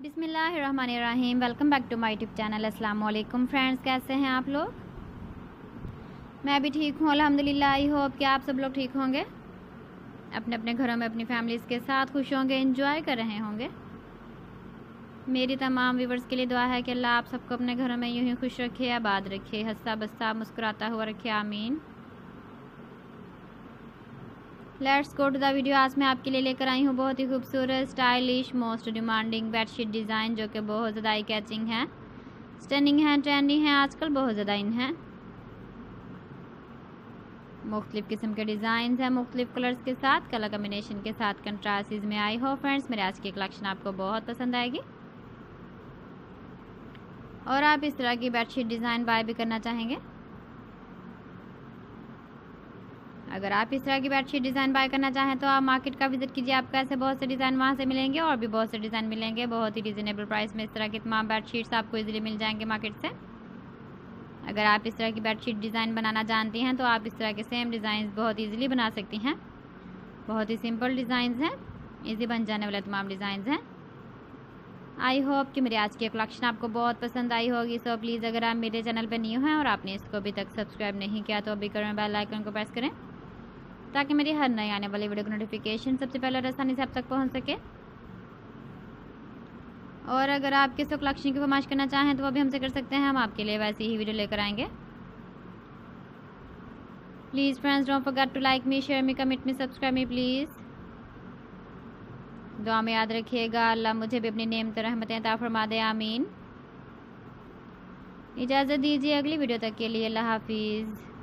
बिसमीम welcome back to my YouTube channel अस्सलाम वालेकुम फ्रेंड्स कैसे हैं आप लोग? मैं भी ठीक हूँ, अल्हम्दुलिल्लाह आई होप कि आप सब लोग ठीक होंगे। अपने अपने घरों में अपनी फैमिलीज़ के साथ खुश होंगे इंजॉय कर रहे होंगे। मेरी तमाम व्यूवर्स के लिए दुआ है कि अल्लाह आप सबको अपने घरों में यूँ ही खुश रखे, आबाद रखे हंसता बस्ता मुस्कुराता हुआ रखे, आमीन। Let's go to the video आज मैं आपके लिए लेकर आई हूँ बहुत ही खूबसूरत stylish most demanding bedsheet design जो कि बहुत ज़्यादा आई कैचिंग है। स्टनिंग है ट्रेंडी हैं, आजकल बहुत ज़्यादा इन हैं। मुख्तलिफ़ किस्म के डिज़ाइन हैं, मुख्तलिफ़ कलर्स के साथ कलर कम्बिनेशन के साथ कंट्रास्टिज में आई हो फ्रेंड्स मेरे आज की कलेक्शन आपको बहुत पसंद आएगी। और आप इस तरह की बेडशीट डिज़ाइन बाय भी करना चाहेंगे? अगर आप इस तरह की बेडशीट डिज़ाइन बाय करना चाहें तो आप मार्केट का विज़िट कीजिए। आपको ऐसे बहुत से डिज़ाइन वहाँ से मिलेंगे और भी बहुत से डिज़ाइन मिलेंगे। बहुत ही रिजनेबल प्राइस में इस तरह की तमाम बेडशीट्स आपको इजीली मिल जाएँगे मार्केट से। अगर आप इस तरह की बेडशीट डिज़ाइन बनाना जानती हैं तो आप इस तरह के सेम डिज़ाइन बहुत ईजिली बना सकती हैं। बहुत ही सिंपल डिज़ाइन हैं। ईजी बन जाने वाले तमाम डिज़ाइन हैं। आई होप कि मेरी आज की कलेक्शन आपको बहुत पसंद आई होगी। सो प्लीज़ अगर आप मेरे चैनल पर न्यू हैं और आपने इसको अभी तक सब्सक्राइब नहीं किया तो अभी करें बेल आइकन को प्रेस करें। ताकि मेरी हर नई आने वाली वीडियो की नोटिफिकेशन सबसे पहले और आसानी से आप तक पहुँच सके। और अगर आप किस कलेक्शन की फरमाइश करना चाहें तो वो भी हमसे कर सकते हैं। हम आपके लिए वैसी ही वीडियो लेकर आएँगे। Please friends don't forget to like me share me comment me subscribe me please दुआ में याद रखिएगा, अल्लाह मुझे भी अपनी नेम तो रहमतें ता फरमा दे, आमीन। इजाज़त दीजिए अगली वीडियो तक के लिए, अल्लाह हाफिज़।